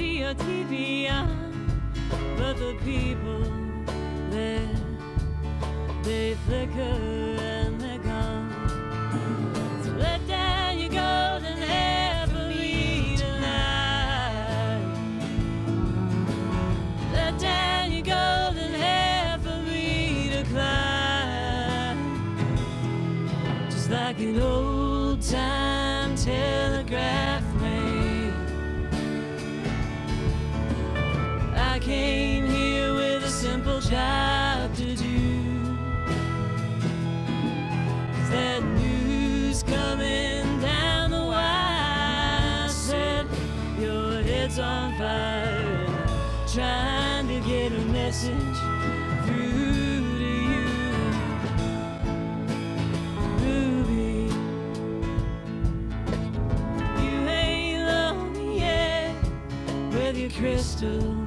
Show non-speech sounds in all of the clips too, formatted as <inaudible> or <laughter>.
your TV on, but the people there, they flicker with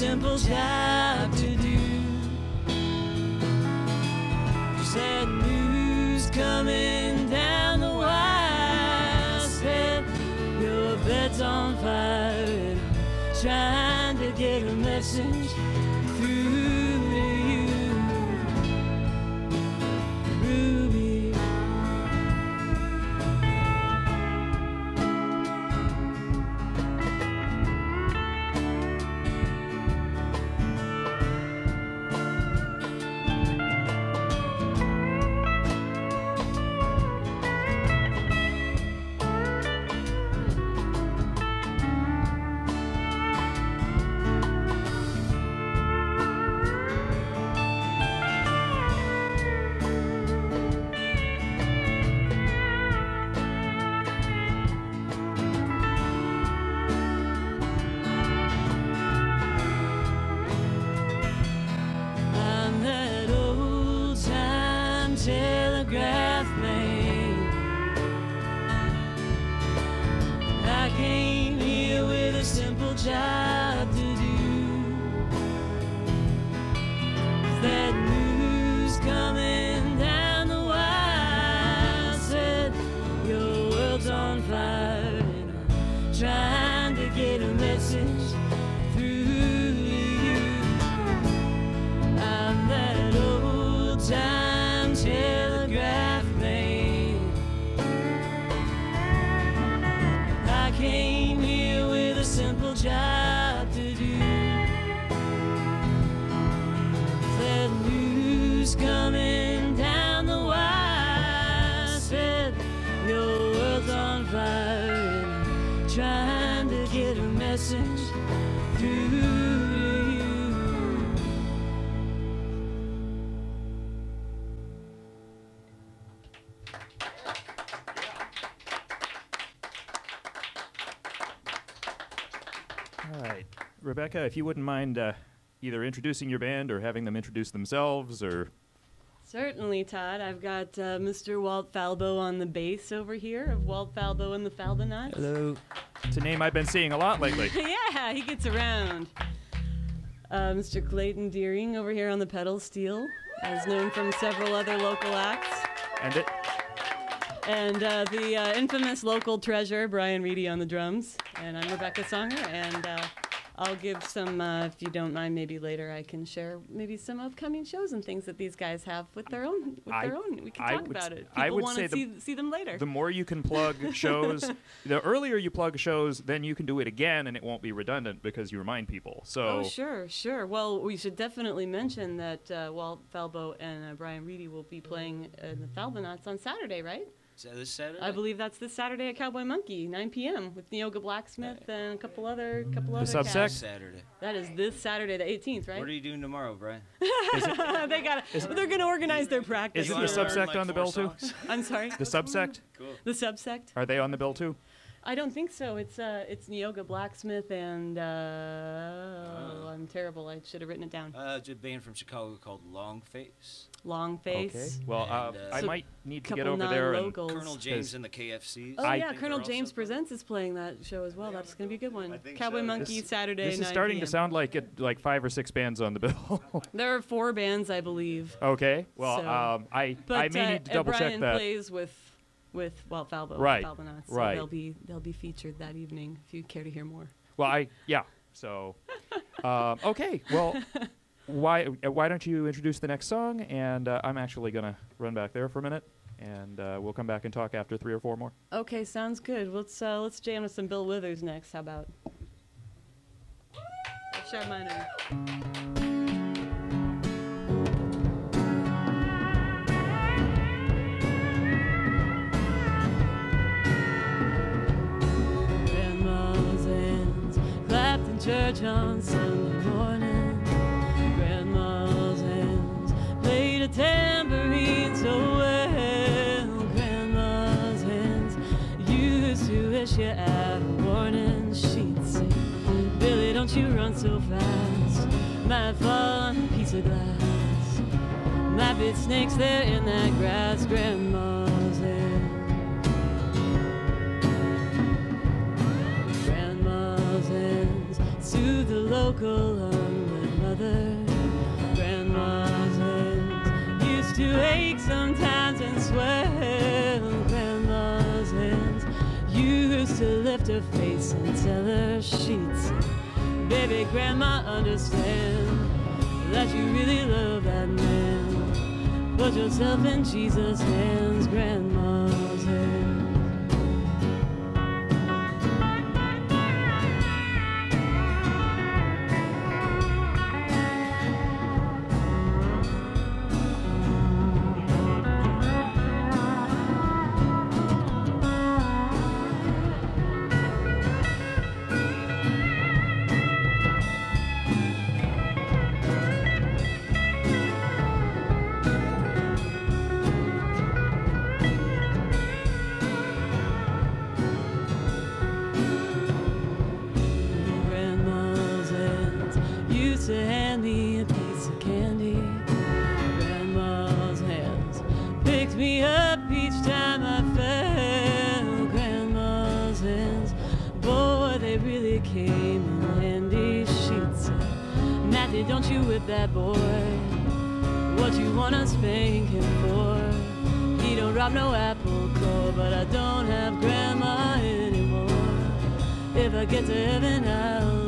simple job to trying to get a message through to you. All right, Rebekah, if you wouldn't mind uh, either introducing your band or having them introduce themselves, or Certainly, Todd. I've got uh, Mr. Walt Falbo on the bass over here of Walt Falbo and the Falbonauts. hello. It's a name I've been seeing a lot lately. <laughs> yeah, he gets around. Uh, Mr. Clayton Deering over here on the pedal steel, as known from several other local acts. And it, And uh, the uh, infamous local treasure, Brian Reedy on the drums. And I'm Rebekah Songer, and uh, I'll give some, uh, if you don't mind, maybe later I can share maybe some upcoming shows and things that these guys have with their own. With I- their own, we can I talk would about it. I People would want say to the- see, see them later. the more you can plug <laughs> shows, the earlier you plug shows, then you can do it again, and it won't be redundant because you remind people. So Oh, sure, sure. Well, we should definitely mention that uh, Walt Falbo and uh, Brian Reedy will be playing in the Falbonauts on Saturday, right? Is that this Saturday? I believe that's this Saturday at Cowboy Monkey, 9 p.m. with Neoga Blacksmith and a couple other couple other Subsect? cats. Saturday. That is this Saturday, the 18th, right? What are you doing tomorrow, Brian? <laughs> they got. They're gonna organize their practice. Is You it the subsect like, on the four bill too? I'm sorry. The subsect? Cool. The subsect? Are they on the bill too? I don't think so. It's uh, it's Neoga Blacksmith and uh, oh, I'm terrible. I should have written it down. Uh, it's a band from Chicago called Long Face. Long face. Okay. Well, uh, And, uh, I So, might need to get over there and. Colonel James and the KFCs. Oh I yeah, Colonel James Presents is playing that show as well. That's gonna be a good one. Cowboy so, Monkey this- Saturday. this is 9 starting to sound like it, like five or six bands on the bill. <laughs> There are four bands, I believe. okay. Well, So- um, I But I may uh, need to double Brian check that. plays with with well Falbo Right, Falbonauts, so right. they'll be they'll be featured that evening if you care to hear more. Well, I yeah. So, um, <laughs> okay. Well, why why don't you introduce the next song? And uh, I'm actually gonna run back there for a minute, and uh, we'll come back and talk after three or four more. Okay, sounds good. Let's uh, let's jam with some Bill Withers next. How about? Share mine. Church on Sunday morning. Grandma's hands played a tambourine so well. Grandma's hands used to issue out a warning. She'd say, Billy, don't you run so fast. Might fall on a piece of glass. Might be snakes there in that grass. Grandma's soothe the local hungry mother. Grandma's hands used to ache sometimes and swell. Grandma's hands used to lift her face and tell her she'd Baby, Grandma, understand that you really love that man. Put yourself in Jesus' hands, Grandma's hands. Don't that boy. What you wanna spank him for? He don't rob no apple core, but I don't have grandma anymore. If I get to heaven, I'll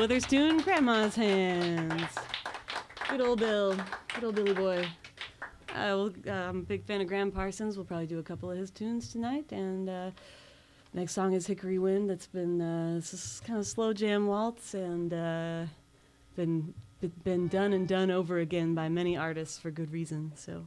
you. That's a Bill Withers tune, Grandma's Hands. Good old Bill. Good old Billy boy. Uh, well, uh, I'm a big fan of Gram Parsons. We'll probably do a couple of his tunes tonight. And uh, next song is Hickory Wind. That's been uh, this is kind of slow jam waltz and uh, been been done and done over again by many artists for good reason. So.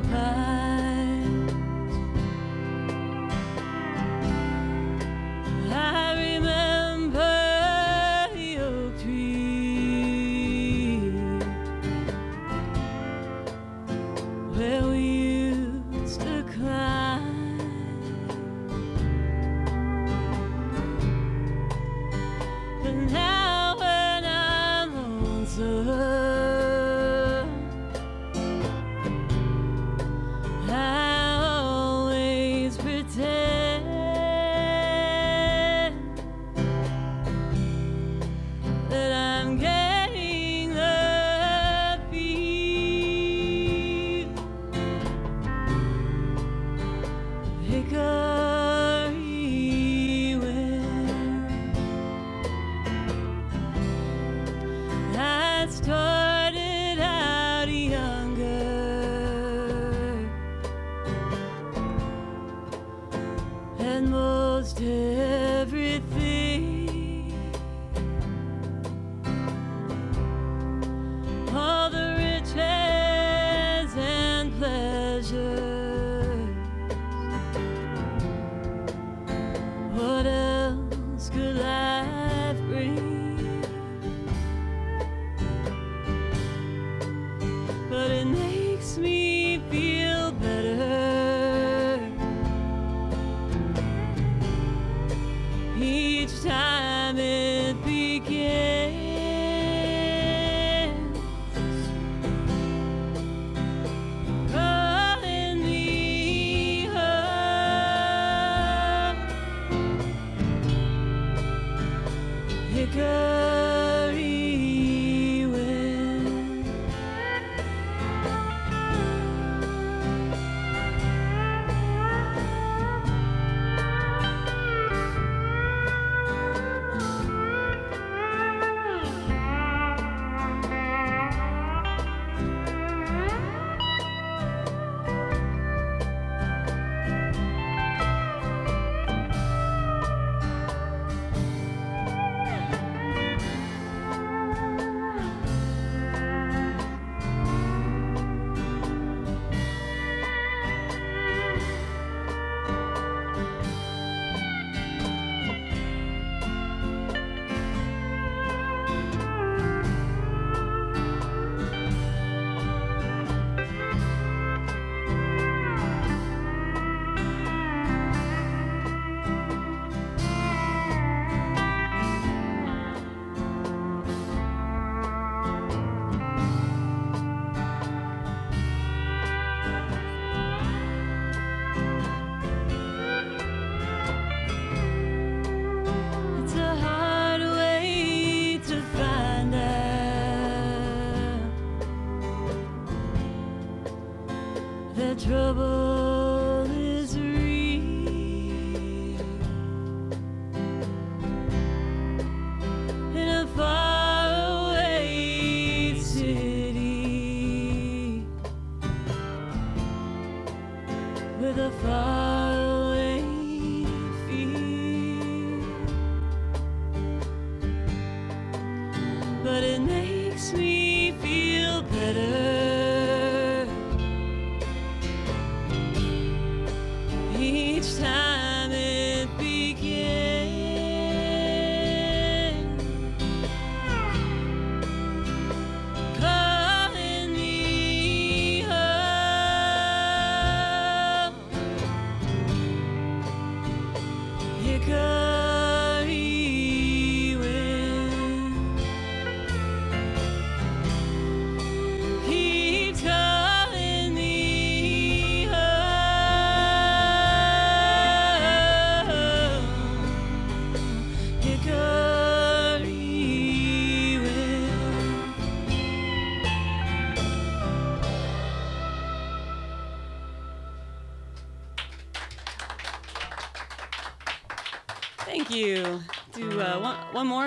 Pines.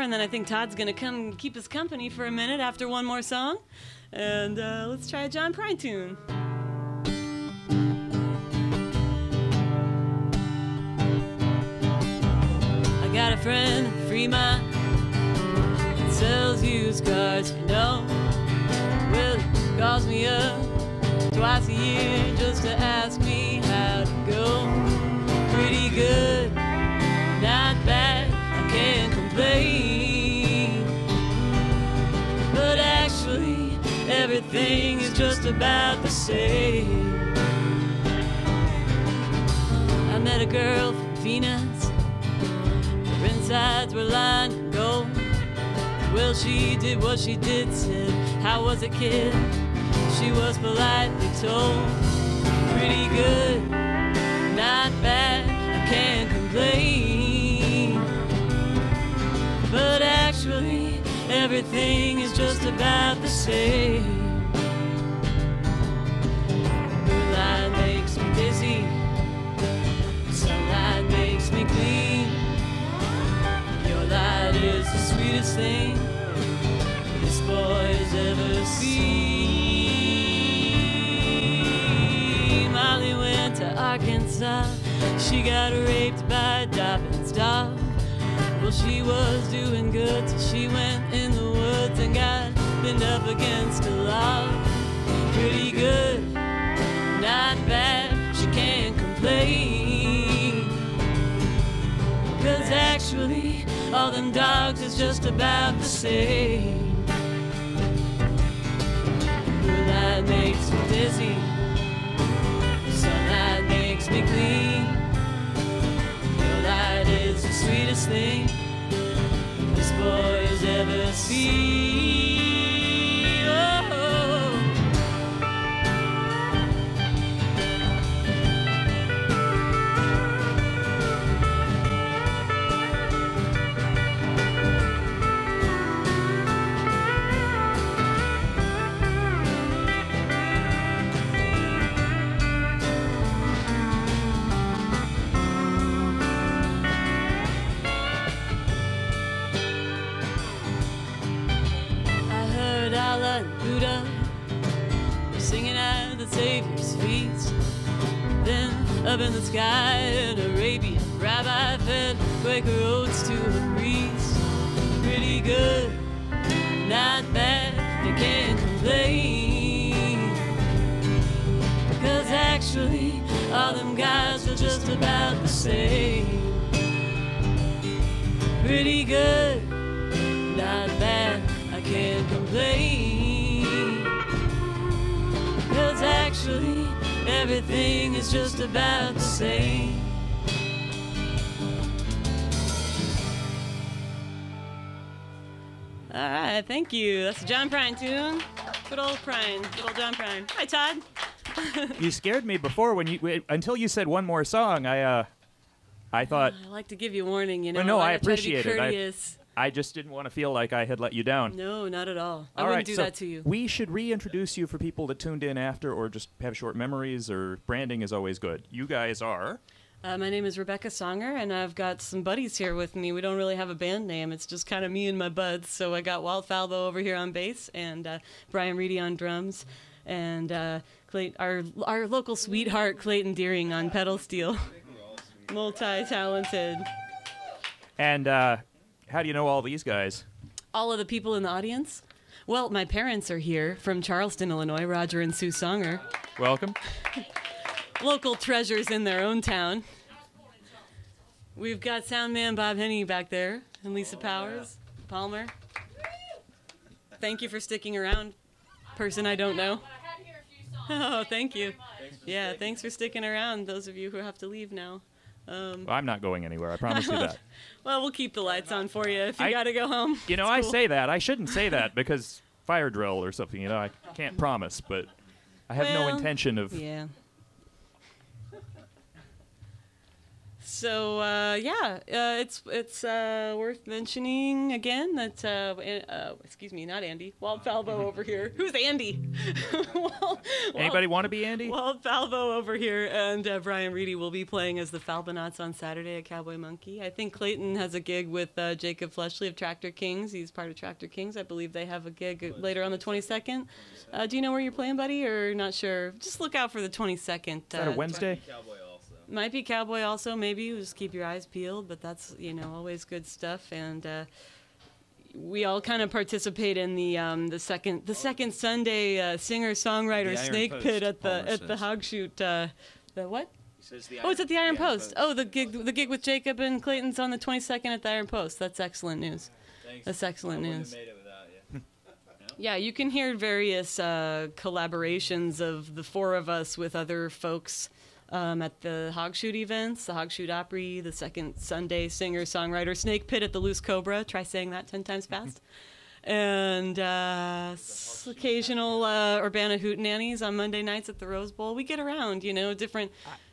And then I think Todd's gonna come keep us company for a minute after one more song. And uh, let's try a John Prine tune. I got a friend, Fremont, that sells used cars, you know. Well, calls me up twice a year just to ask me how to go. Pretty good, not bad, I can't complain. About the same. I met a girl from Venus. Her insides were lined with gold. Well, she did what she did, said, How was it, kid? She was politely told, Pretty good, not bad, I can't complain. But actually, everything is just about the same. Clean. Your light is the sweetest thing this boy's ever seen. Molly went to Arkansas. She got raped by Dobbins dog. Well, she was doing good till she went in the woods and got pinned up against a log. Pretty good, not bad, Cause actually, all them dogs is just about the same. Moonlight makes me dizzy, sunlight makes me clean. Your light is the sweetest thing this boy's ever seen. Up in the sky, an Arabian rabbi fed Quaker oats to a priest. Pretty good, not bad, they can't complain. Cause actually, all them guys are just about the same. Pretty good not bad, I can't complain. Cause actually, everything is just about the same. All right, thank you. That's a John Prine tune. Good old Prine. Good old John Prine. Hi, Todd. <laughs> You scared me before when you until you said one more song. I uh, I thought I like to give you warning, you know. Well, no, I like to try to be appreciate it. I- courteous. I just didn't want to feel like I had let you down. No, not at all. I All wouldn't right, do so that to you. We should reintroduce you for people that tuned in after or just have short memories or branding is always good. You guys are Uh, my name is Rebekah Songer, and I've got some buddies here with me. We don't really have a band name; it's just kind of me and my buds. So I got Walt Falbo over here on bass, and uh, Brian Reedy on drums, and uh, Clay- our our local sweetheart Clayton Deering on pedal steel. Multi-talented. and uh, how do you know all these guys? All of the people in the audience. Well, my parents are here from Charleston, Illinois. Roger and Sue Songer, Welcome. <laughs> local treasures in their own town. We've got sound man Bob Henney back there, and Lisa Powers, Palmer. Thank you for sticking around, person I don't know. <laughs> Oh, thank you. Yeah, thanks for sticking around, those of you who have to leave now. Um, Well, I'm not going anywhere. I promise you <laughs> that. well, we'll keep the lights on for you if you I- gotta go home. You know, It's I say that. I <laughs> shouldn't say that because fire drill or something. You know, I can't promise, but I have no intention of. Yeah. So uh, yeah, uh, it's it's uh, worth mentioning again that uh, uh, excuse me, not Andy, Walt Falbo over here. Who's Andy? <laughs> Walt, Anybody want to be Andy? Walt Falbo over here, and uh, Brian Reedy will be playing as the Falbonauts on Saturday at Cowboy Monkey. I think Clayton has a gig with uh, Jacob Fleshley of Tractor Kings. He's part of Tractor Kings. I believe they have a gig later on the 22nd. Uh, do you know where you're playing, buddy, or not sure? Just look out for the 22nd. Is that a Wednesday? Might be cowboy also, maybe. Just keep your eyes peeled, but that's you know always good stuff. And uh, we all kind of participate in the um, the second the second Sunday uh, singer songwriter snake Post, pit at the Palmer at the says. hog shoot. Uh, the what? He says the Oh, it's at the Iron, Post. Post. Oh, the gig the gig with Jacob and Clayton's on the 22nd at the Iron Post. That's excellent news. That's excellent news. <laughs> Yeah, you can hear various uh, collaborations of the four of us with other folks um, at the Hogshoot events, the Hogshoot Opry, the second Sunday singer songwriter Snake Pit at the Loose Cobra. Try saying that 10 times fast. <laughs> and uh, occasional uh, Urbana Hootenannies on Monday nights at the Rose Bowl. We get around, you know, different.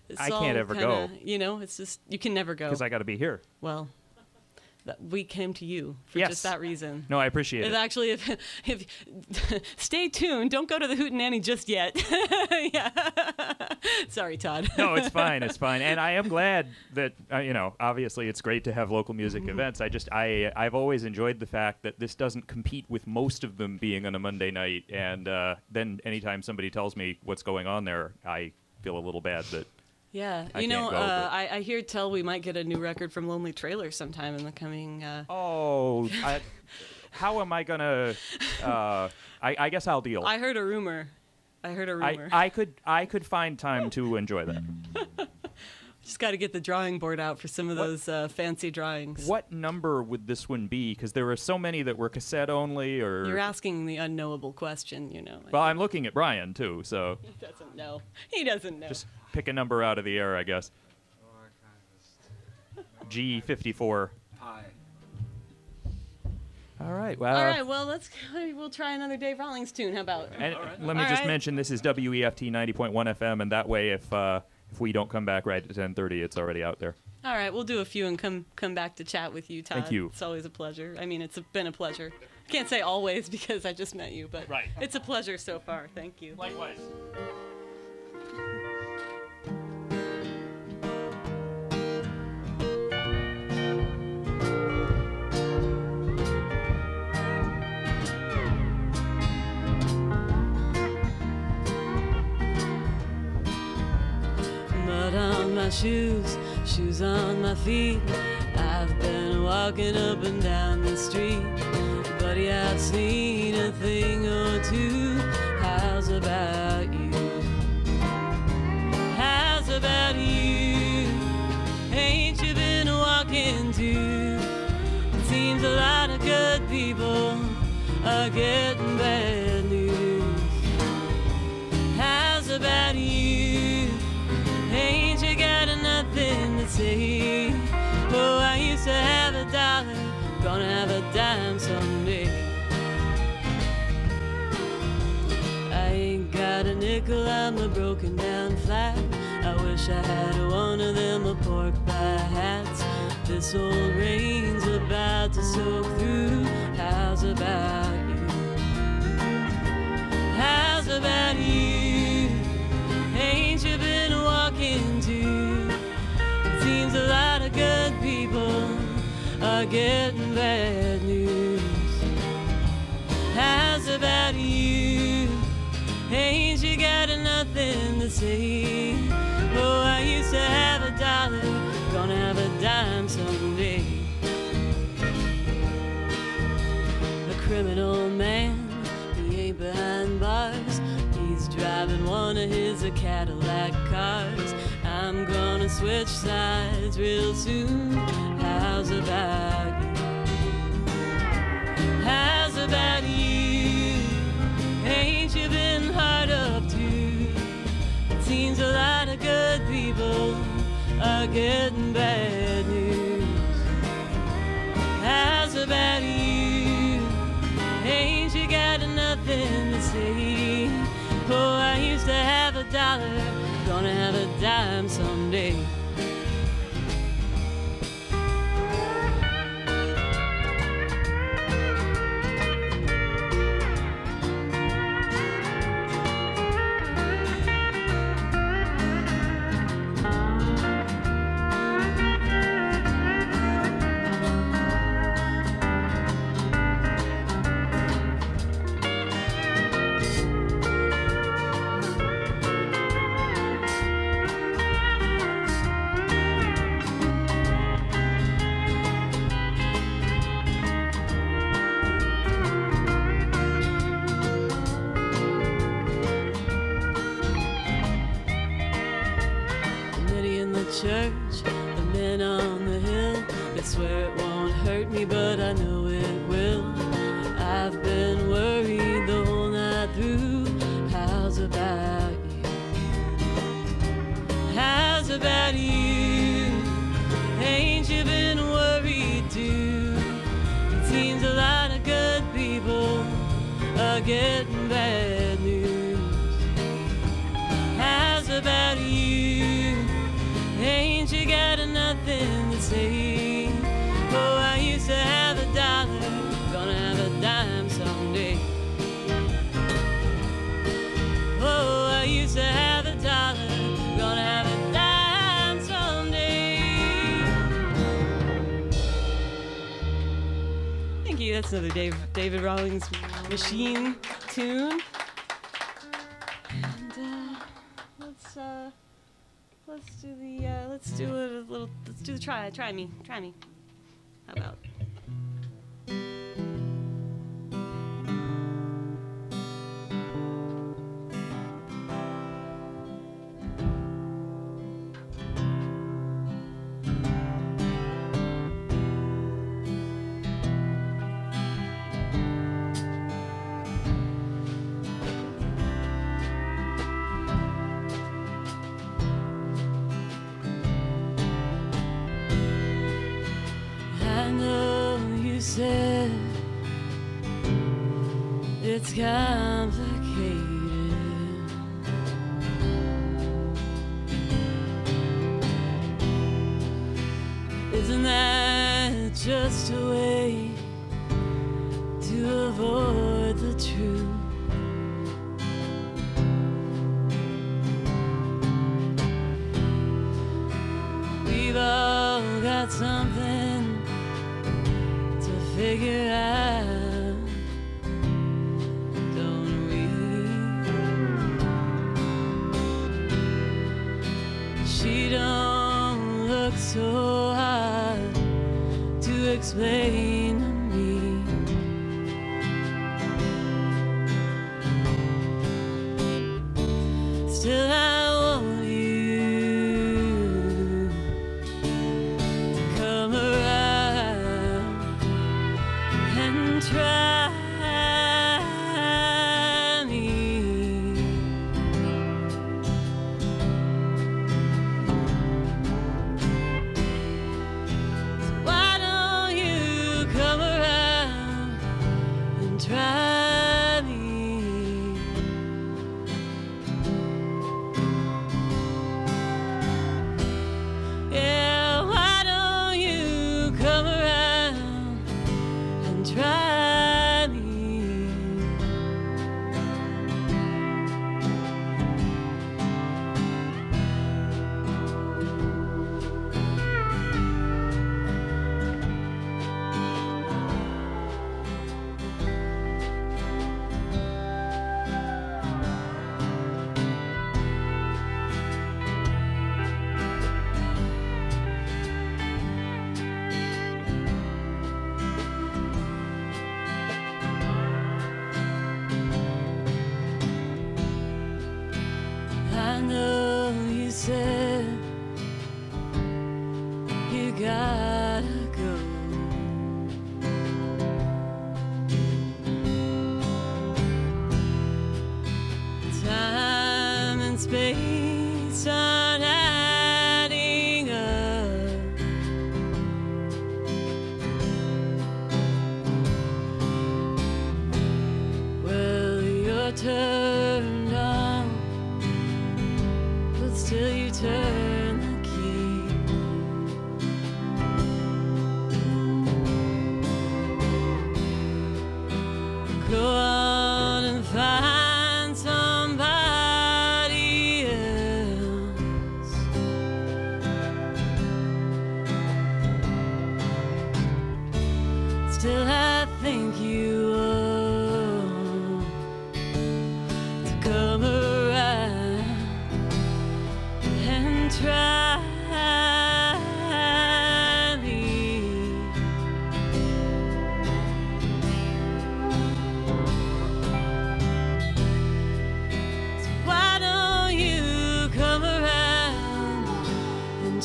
it's I can't ever go. kinda- You know, it's just, you can never go. Because I got to be here. well, we came to you for Yes. just that reason. No, I appreciate If it. actually, if, <laughs> if <laughs> stay tuned, don't go to the Hootenanny just yet. <laughs> yeah. Sorry, Todd. no, it's fine. It's fine. And I am glad that uh, you know. Obviously, it's great to have local music events. I just I I've always enjoyed the fact that this doesn't compete with most of them being on a Monday night. And uh, then anytime somebody tells me what's going on there, I feel a little bad that Yeah, I you know, go, uh, I, I hear tell we might get a new record from Lonely Trailer sometime in the coming. Uh, oh, I, how am I gonna? Uh, I, I guess I'll deal. I heard a rumor. I heard a rumor. I could I could find time to enjoy that. <laughs> Just got to get the drawing board out for some of What- those uh, fancy drawings. What number would this one be? Because there were so many that were cassette only, or You're asking the unknowable question, you know. well, I'm looking at Brian too, so <laughs> he doesn't know. He doesn't know. just pick a number out of the air, I guess. G54. Pie. All right. Well, All right, well, let's <laughs> we'll try another Dave Rawlings tune. How about? and let me All just right. mention this is E WEFT 90.1 FM, and that way, if uh, if we don't come back right at 10:30, it's already out there. All right, we'll do a few and come come back to chat with you, Todd. Thank you. It's always a pleasure. I mean, it's been a pleasure. I can't say always because I just met you, but Right. it's a pleasure so far. Thank you. Likewise. Shoes, shoes on my feet. I've been walking up and down the street. Buddy, I've seen a thing or two. How's about you? How's about you? Ain't you been walking too? It seems a lot of good people are getting nickel, I'm a broken down flat. I wish I had one of them a pork pie hats. This old rain's about to soak through. How's about you? How's about you? Ain't you been walking too? It seems a lot of good people are getting bad news. How's about you? Say? Oh, I used to have a dollar, gonna have a dime someday. A criminal man, he ain't behind bars. He's driving one of his Cadillac cars. I'm gonna switch sides real soon. How's about you? How's about you? Getting bad machine tune. And uh, let's uh, let's do the uh, let's do a little let's do the try try me try me.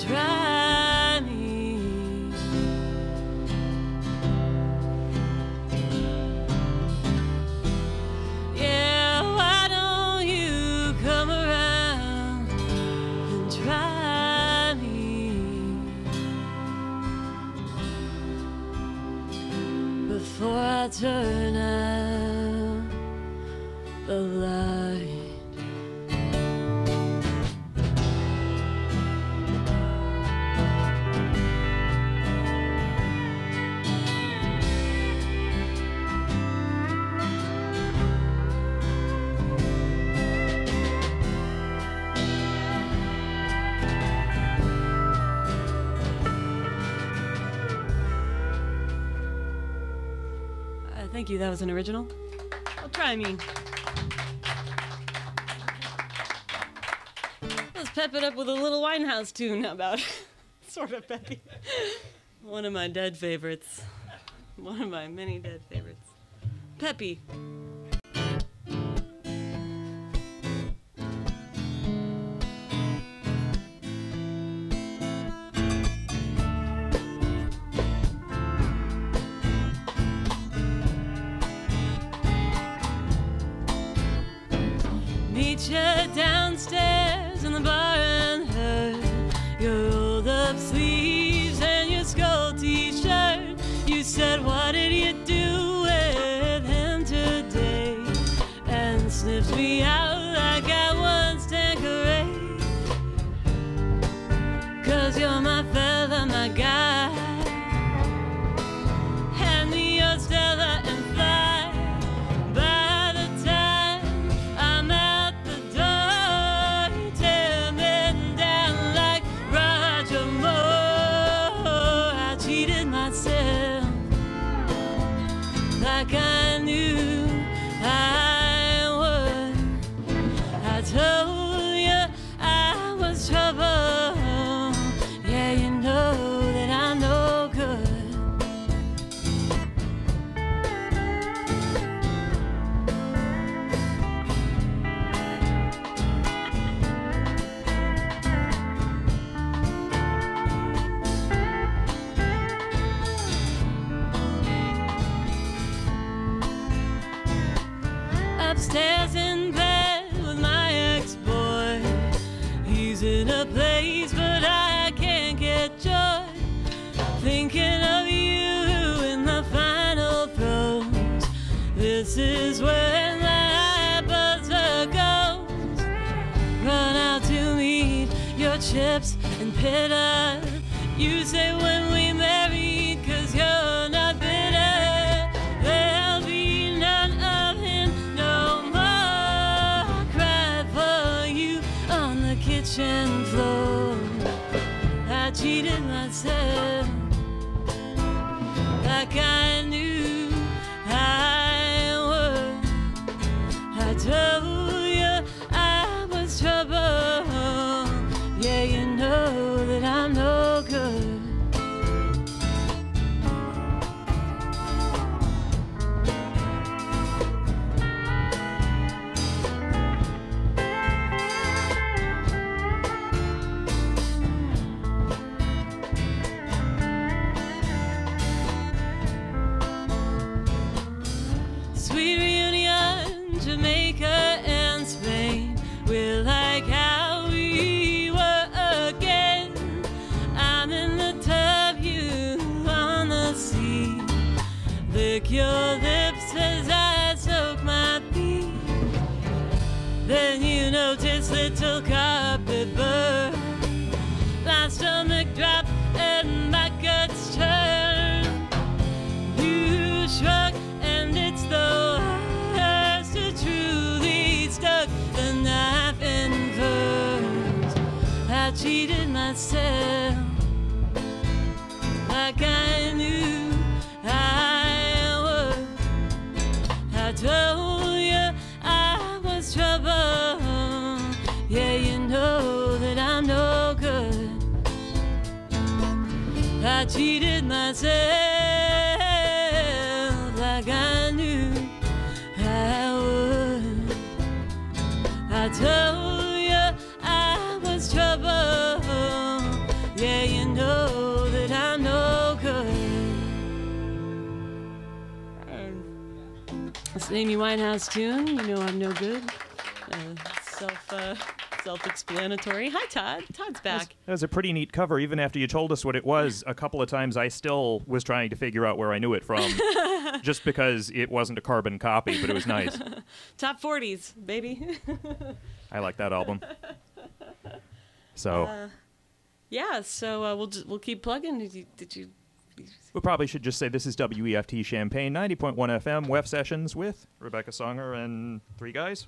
try me. Yeah, why don't you come around and try me before I turn out? that was an original? I'll try me. Let's pep it up with a little Winehouse tune, about? <laughs> sort of peppy. One of my dead favorites. One of my many dead favorites. Peppy. I got. secure. Winehouse tune. You know I'm no good. Uh, self. Uh, self-explanatory. Hi, Todd. Todd's back. That was a pretty neat cover. Even after you told us what it was, a couple of times I still was trying to figure out where I knew it from, <laughs> just because it wasn't a carbon copy, but it was nice. <laughs> Top 40s, baby. <laughs> I like that album. So. Uh, yeah, so uh, we'll just, we'll keep plugging. Did you, did you we probably should just say this is WEFT Champaign 90.1 FM WEFT sessions with Rebekah Songer and three guys,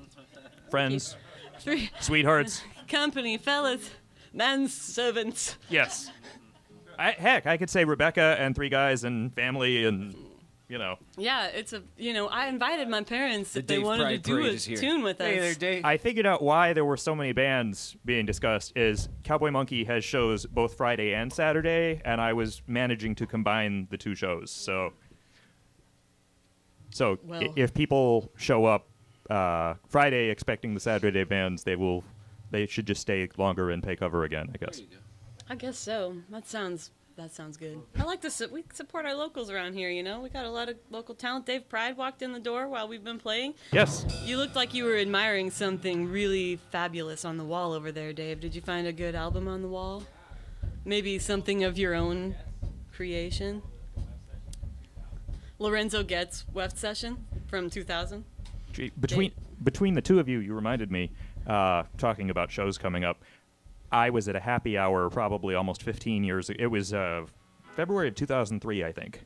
<laughs> friends, <laughs> three sweethearts. <laughs> company fellas, manservants. Yes. I, heck, I could say Rebekah and three guys and family and you know. Yeah, it's a you know I invited my parents The if they wanted Pride to do Parade a is here. tune with us. Hey there, Dave. I figured out why there were so many bands being discussed is Cowboy Monkey has shows both Friday and Saturday, and I was managing to combine the two shows. So, so i- Well- if people show up uh, Friday expecting the Saturday bands, they will, they should just stay longer and pay cover again. I guess. I guess so. That sounds that sounds good. I like to su- we support our locals around here. You know, we got a lot of local talent. Dave Pride walked in the door while we've been playing. Yes. You looked like you were admiring something really fabulous on the wall over there, Dave. Did you find a good album on the wall? Maybe something of your own creation? Lorenzo Getz Weft Session from 2000. Gee, Between between the two of you, you reminded me uh, talking about shows coming up. I was at a happy hour probably almost 15 years. It was uh, February of 2003, I think,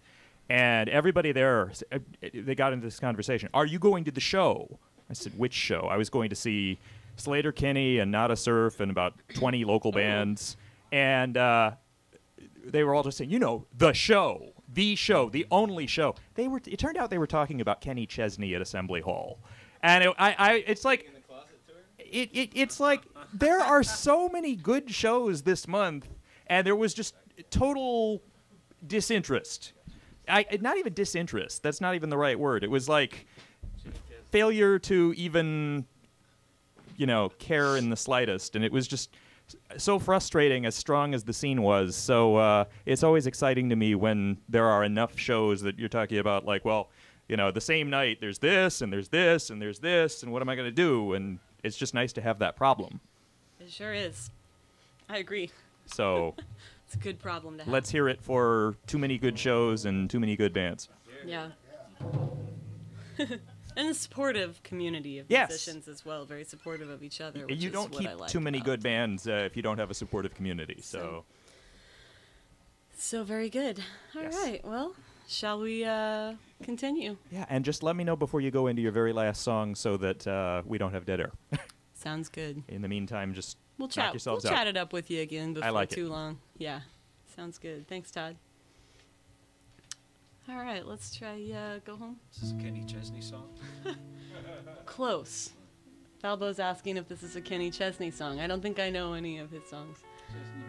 and everybody there uh, they got into this conversation. Are you going to the show? I said, which show? I was going to see Sleater-Kinney and Nada Surf and about 20 local bands, and uh, they were all just saying, you know, the show, the show, the only show. They were. It turned out they were talking about Kenny Chesney at Assembly Hall, and it, I, I, it's like, it, it, it's like there are so many good shows this month, and there was just total disinterest. I, not even disinterest. That's not even the right word. It was like failure to even you know, care in the slightest. And it was just so frustrating, as strong as the scene was. So uh, it's always exciting to me when there are enough shows that you're talking about, like, well, you know, the same night there's this and there's this and there's this, and what am I going to do? And it's just nice to have that problem. It sure is. I agree. So <laughs> It's a good problem to have. let's hear it for too many good shows and too many good bands. Yeah. <laughs> and a supportive community of Yes. musicians as well, very supportive of each other. Which you don't keep I like too many about good bands uh, if you don't have a supportive community. So, So very good. All right. Yes. Well, shall we uh, continue? yeah, and just let me know before you go into your very last song so that uh, we don't have dead air. <laughs> Sounds good. In the meantime, just We'll knock chat. We'll out. chat it up with you again before like it. too long. Yeah. Sounds good. Thanks, Todd. All right. Let's try uh, go home. Is This is a Kenny Chesney song. <laughs> Close. Falbo's asking if this is a Kenny Chesney song. I don't think I know any of his songs. When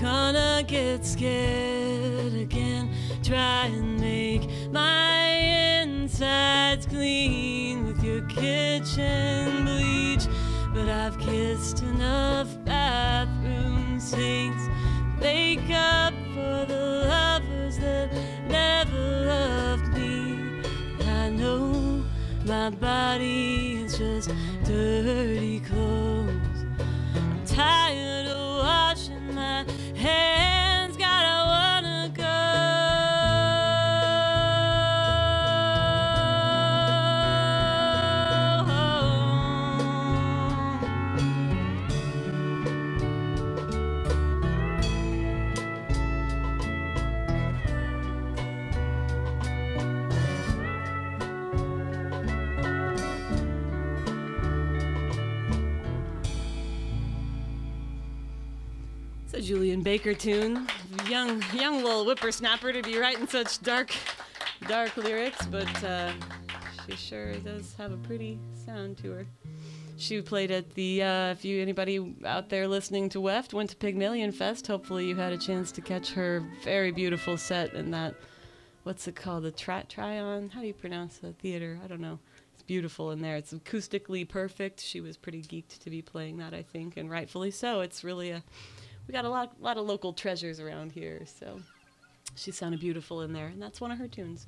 Gonna get scared again. Try and make my insides clean with your kitchen bleach. But I've kissed enough bathroom sinks. Make up for the lovers that never loved me. I know my body is just dirty clothes. My Julien Baker tune. Young, young little whippersnapper to be writing such dark, dark lyrics, but uh, she sure does have a pretty sound to her. She played at the. Uh, if you anybody out there listening to Weft went to Pygmalion Fest, hopefully you had a chance to catch her very beautiful set in that. What's it called? The tri- Tryon? How do you pronounce the theater? I don't know. It's beautiful in there. It's acoustically perfect. She was pretty geeked to be playing that, I think, and rightfully so. It's really a we got a lot, lot of local treasures around here, so she sounded beautiful in there, and that's one of her tunes.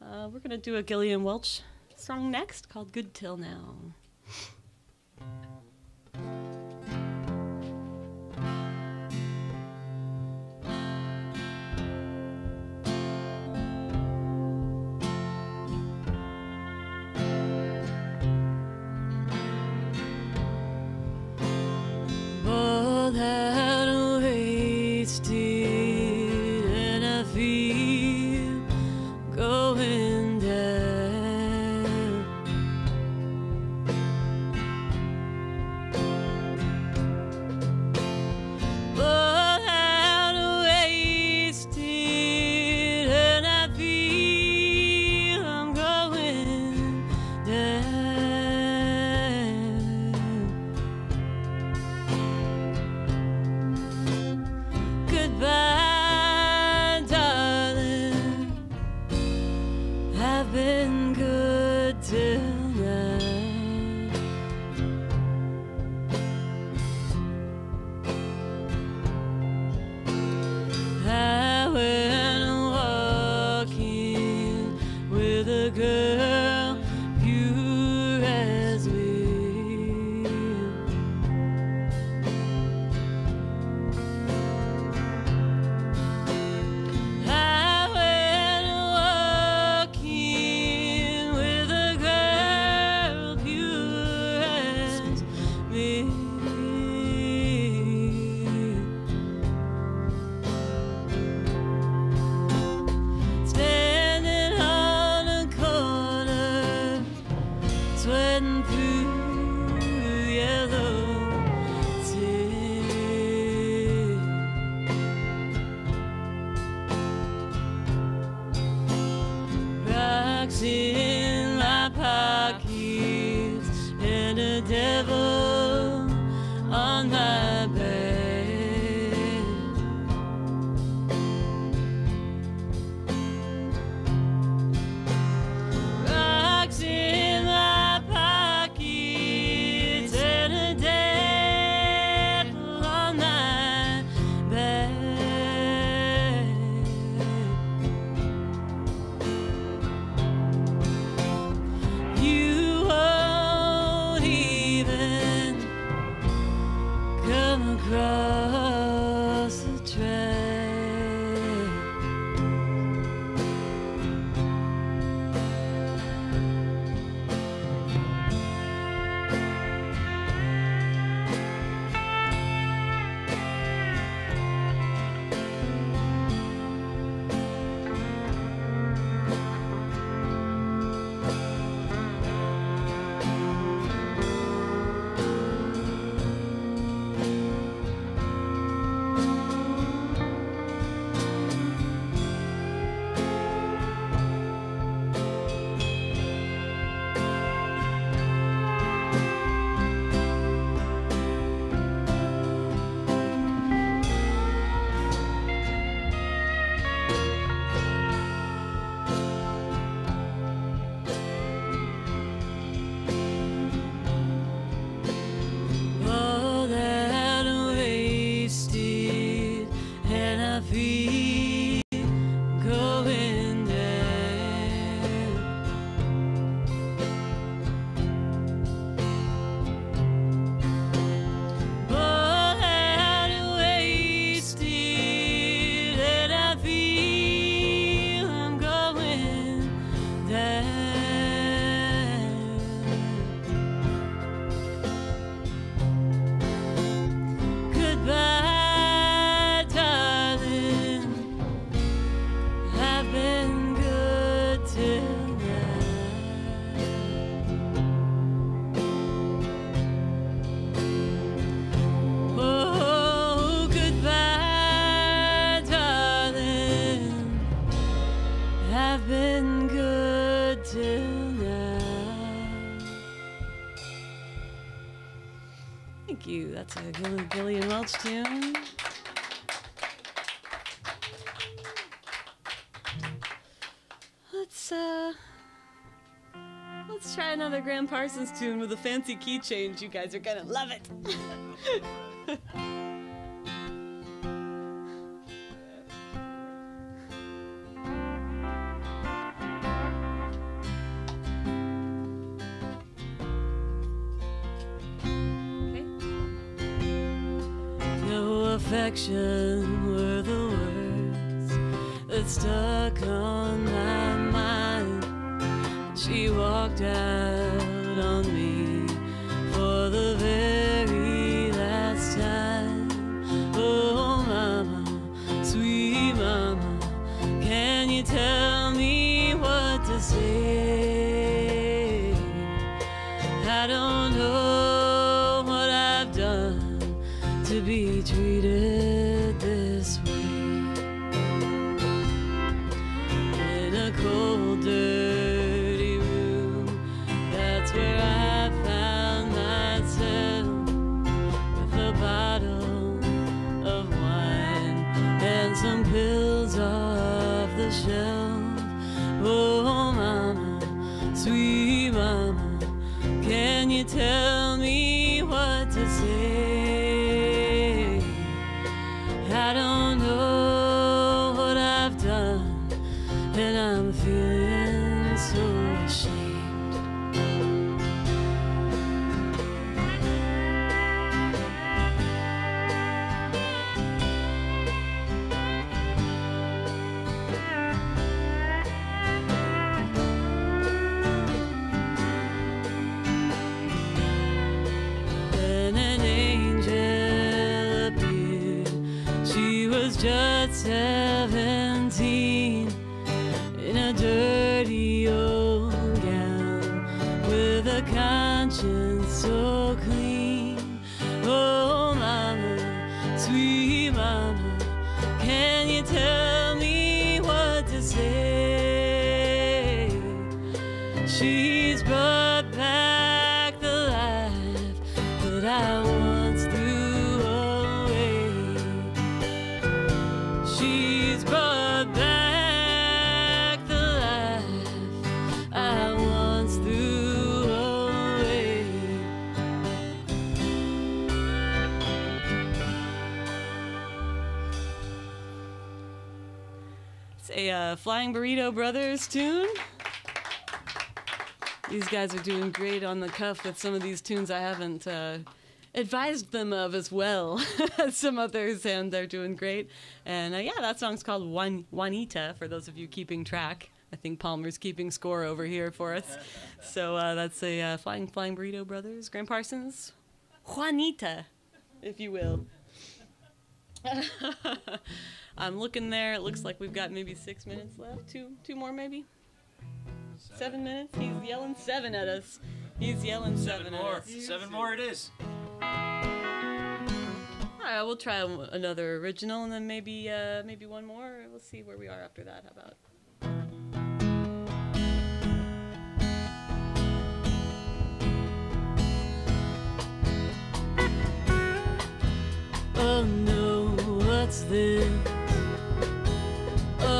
Uh, we're gonna do a Gillian Welch song next called "Good Till Now." That's a Gillian, Welch tune. Let's uh, let's try another Gram Parsons tune with a fancy key change. You guys are gonna love it. <laughs> rejection were the words that stuck on my mind. She walked out. see. Flying Burrito Brothers tune. These guys are doing great on the cuff with some of these tunes I haven't uh, advised them of as well <laughs> some others, and they're doing great. And uh, yeah, that song's called Juan- Juanita, for those of you keeping track. I think Palmer's keeping score over here for us. So uh, that's a uh, Flying Flying Burrito Brothers, Gram Parsons, Juanita, if you will. <laughs> I'm looking there. It looks like we've got maybe six minutes left. Two, two more maybe. Seven minutes. He's yelling seven at us. He's yelling seven, Seven at more. us. Seven more it is. All right, we'll try another original and then maybe uh, maybe one more. We'll see where we are after that. How about? Oh no, what's this?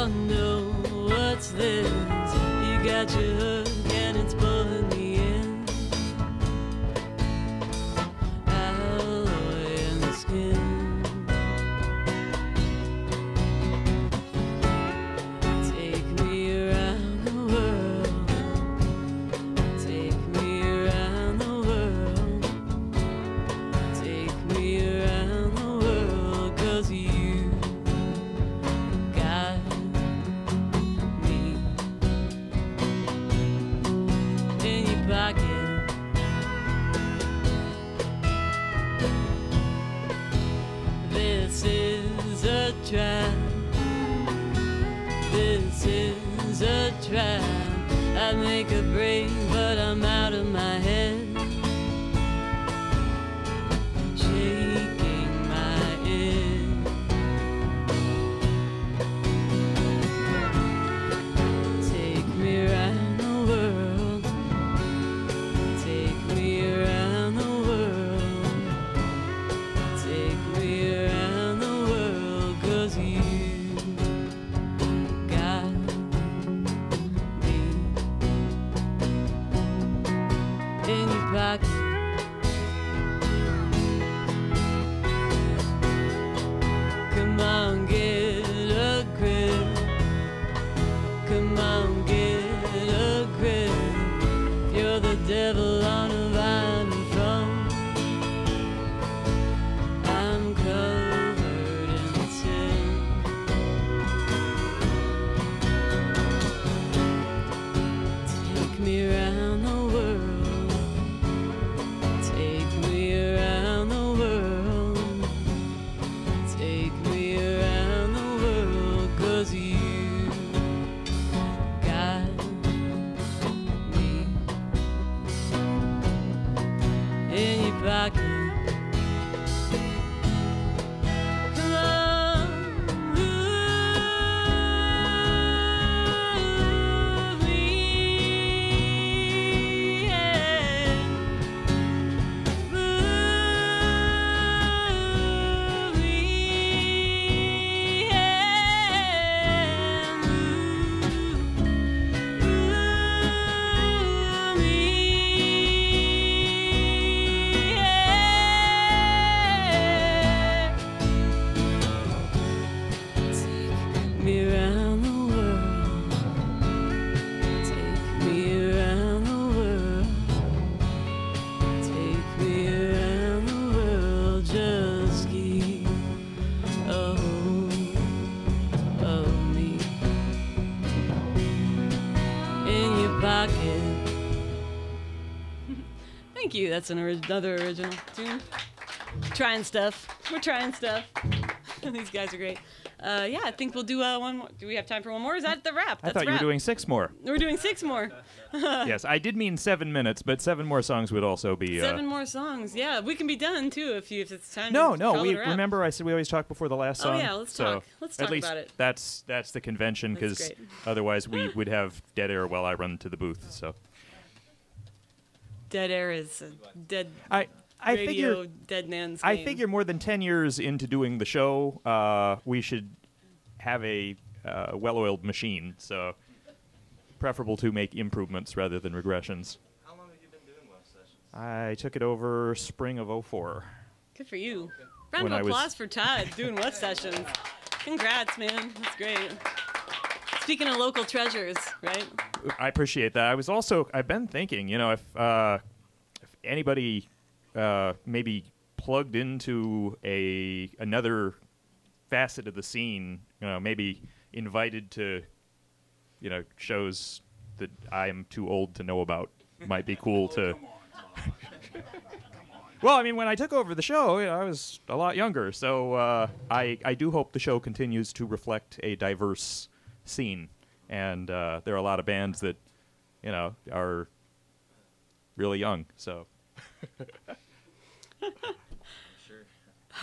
No, what's this? You got your you. That's an another original tune. Trying stuff. We're trying stuff. <laughs> These guys are great. Uh, yeah, I think we'll do uh, one more. Do we have time for one more? Is that the wrap? I That's thought you were wrap. doing six more. We're doing six more. <laughs> yes, I did mean seven minutes, but seven more songs would also be. Uh, Seven more songs. Yeah, we can be done too if you if it's time. no, to no. call We it a wrap. remember I said we always talk before the last Oh, song. yeah, let's so talk. Let's at talk least about it. That's that's the convention That's because great. otherwise we <gasps> would have dead air while I run to the booth. So Dead air is dead. I I radio figure dead man's I game. figure more than 10 years into doing the show, uh, we should have a uh, well-oiled machine. So preferable to make improvements rather than regressions. How long have you been doing WEFT sessions? I took it over spring of 04. Good for you. Round When of I was- applause for Todd doing WEFT sessions. <laughs> Congrats, man. That's great. Speaking of local treasures, right? I appreciate that. I was also I've been thinking, you know, if uh, if anybody uh, maybe plugged into a another facet of the scene, you know, maybe invited to, you know, shows that I am too old to know about, might be cool to. Well, I mean, when I took over the show, you know, I was a lot younger, so uh, I I do hope the show continues to reflect a diverse scene, and uh, there are a lot of bands that, you know, are really young. So Sure.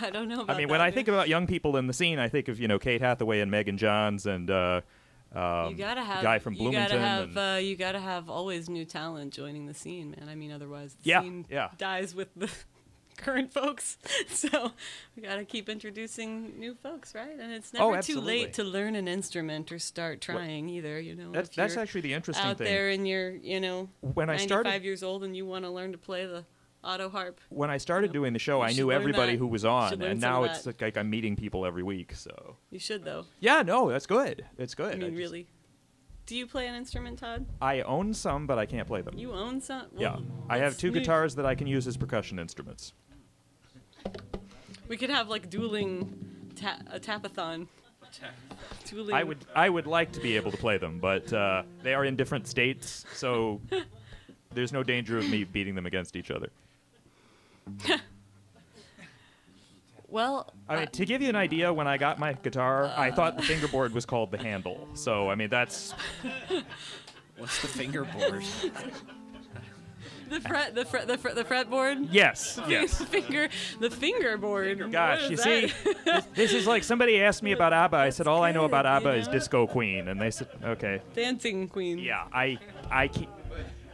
<laughs> I don't know about I mean, when I think about young people in the scene, I think of you know Kate Hathaway and Megan Johns and uh, um, you gotta have guy from you Bloomington. gotta have and- uh, you gotta have always new talent joining the scene, man. I mean, otherwise the Yeah, scene yeah. dies with the current <laughs> folks. <laughs> So we gotta keep introducing new folks, right? And it's Oh, never too late to learn an instrument or start trying either. You know, that's that's actually the interesting out thing. there and you're you know when I started five years old and you want to learn to play the auto harp. when I started know, doing the show, I knew everybody that. who was on, and now it's like, like I'm meeting people every week. So You should though. yeah, no, that's good. It's good. I mean, just- really. Do you play an instrument, Todd? I own some, but I can't play them. You own some? yeah, I have two guitars that I can use as percussion instruments. We could have like dueling ta- a tapathon. Dueling. I would I would like to be able to play them, but uh, they are in different states, so <laughs> there's no danger of me beating them against each other. <laughs> Well, I mean, to give you an idea, when I got my guitar, I thought the fingerboard was called the handle. So I mean, that's <laughs> What's the fingerboard? <laughs> the fret, the fret, the fret, the fretboard. yes, yes. The finger, the fingerboard. Gosh, you see, this, this is like somebody asked me about ABBA. I said all I know about ABBA is? Disco Queen, and they said, okay, dancing queen. yeah, I, I, keep,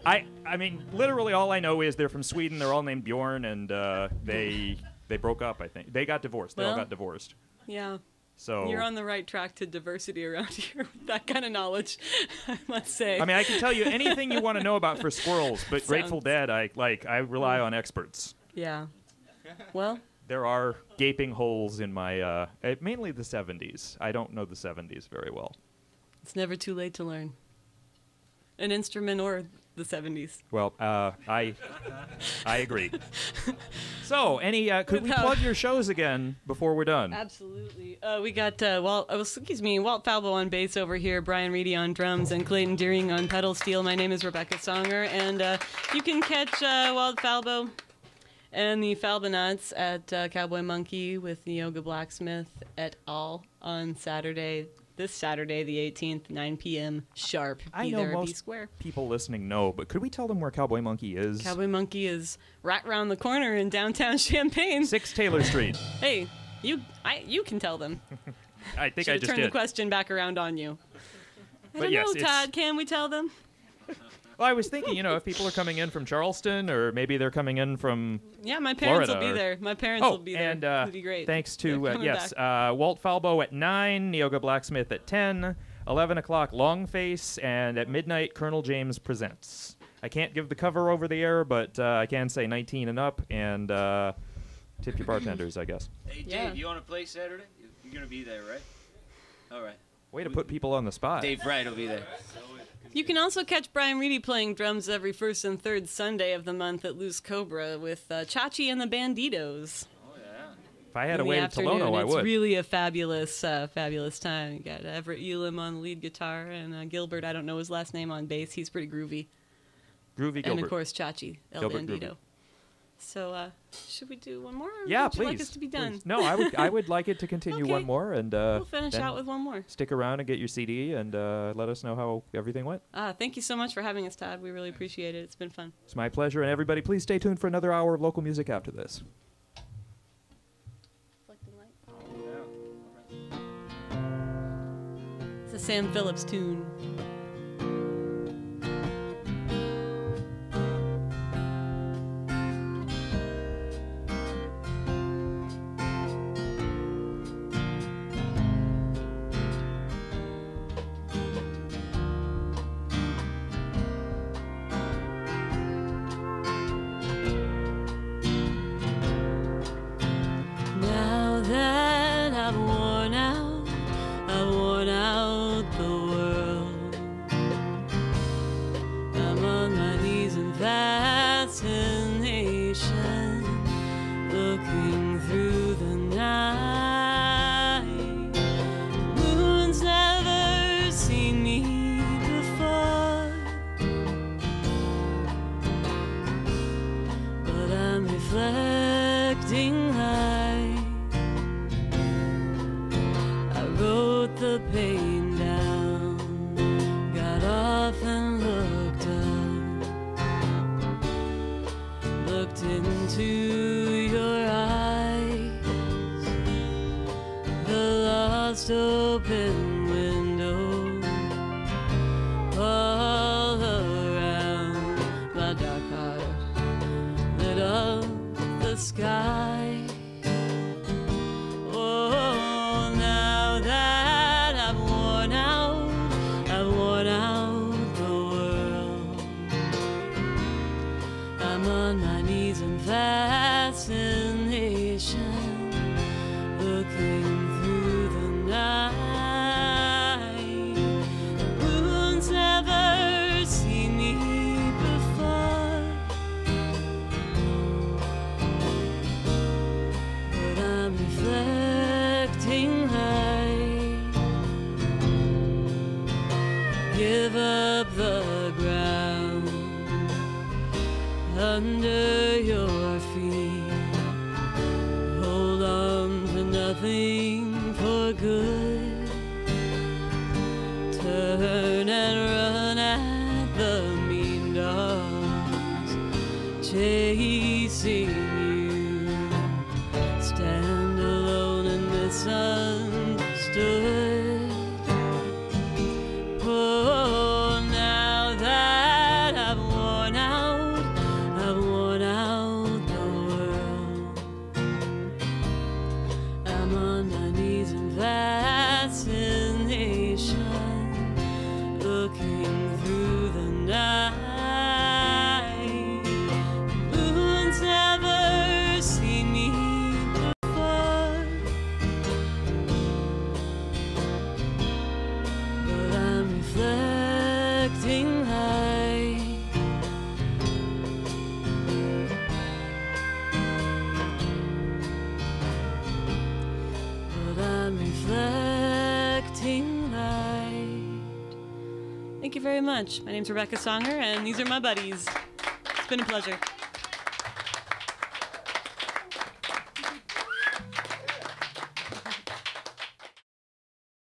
I, I mean, literally all I know is they're from Sweden. They're all named Bjorn, and uh, they they broke up. I think they got divorced. They all got divorced. Yeah. So You're on the right track to diversity around <laughs> here with that kind of knowledge, <laughs> I must say. I mean, I can tell you anything you want to know about for squirrels, but <laughs> Grateful Dead, I like. I rely on experts. yeah. Well, There are gaping holes in my, uh, eh, mainly the 70s. I don't know the 70s very well. it's never too late to learn an instrument or the 70s. Well, uh, I, I agree. <laughs> so, any, uh, could we plug your shows again before we're done? Absolutely. Uh, we got uh, Walt. Uh, excuse me, Walt Falbo on bass over here, Brian Reedy on drums, and Clayton Deering on pedal steel. My name is Rebekah Songer, and uh, you can catch uh, Walt Falbo and the Falbonauts at uh, Cowboy Monkey with Neoga Blacksmith et al. on Saturday. This Saturday, the 18th, 9 p.m. sharp. Be I know there, be most square. people listening know, but could we tell them where Cowboy Monkey is? Cowboy Monkey is right around the corner in downtown <laughs> Champaign. 6 Taylor Street. Hey, you, I, you can tell them. <laughs> I think Should I just turned the question back around on you. I But don't yes, know, Todd. Can we tell them? Well, I was thinking, you know, if people are coming in from Charleston, or maybe they're coming in from Yeah, my parents will be or- there. My parents Oh, will be there. and uh, It'll be great. thanks to uh, yes, uh, Walt Falbo at nine, Neoga Blacksmith at 10, 11 o'clock Longface, and at midnight Colonel James presents. I can't give the cover over the air, but uh, I can say 19 and up, and uh, tip your bartenders, I guess. Hey, Dave, Yeah. you want to play Saturday? You- You're gonna be there, right? All right. Way to put people on the spot. Dave Wright will be there. You can also catch Brian Reedy playing drums every first and third Sunday of the month at Loose Cobra with uh, Chachi and the Banditos. Oh yeah. If I had a way to afternoon. Tolono, I it's really a fabulous, uh, fabulous time. You got Everett Elam on lead guitar and uh, Gilbert. I don't know his last name on bass. He's pretty groovy. Groovy Gilbert. And of course Chachi El Gilbert Bandito. Groovy. So uh, should we do one more? or yeah, please. like us to be done? please. No, I would. I would like it to <laughs> continue Okay. one more, and uh, We'll finish out with one more. stick around and get your CD, and uh, let us know how everything went. Uh, thank you so much for having us, Todd. We really appreciate it. It's been fun. It's my pleasure, and everybody, please stay tuned for another hour of local music after this. It's a Sam Phillips tune. much. My name's Rebekah Songer, and these are my buddies. It's been a pleasure.